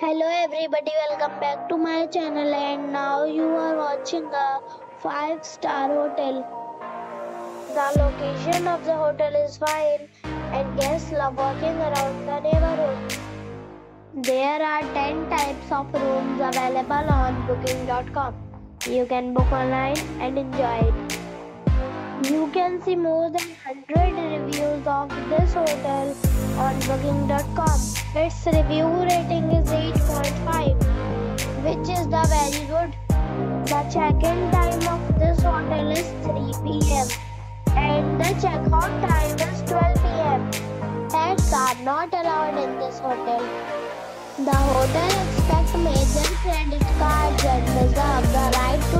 Hello everybody, welcome back to my channel and now you are watching a 5 star hotel. The location of the hotel is fine and guests love walking around the neighborhood. There are 10 types of rooms available on booking.com. You can book online and enjoy it. You can see more than 100 reviews of this hotel on booking.com. Its review rating is The check-in time of this hotel is 3 p.m. and the check-out time is 12 p.m. Pets are not allowed in this hotel. The hotel expects major credit cards and reserve the right to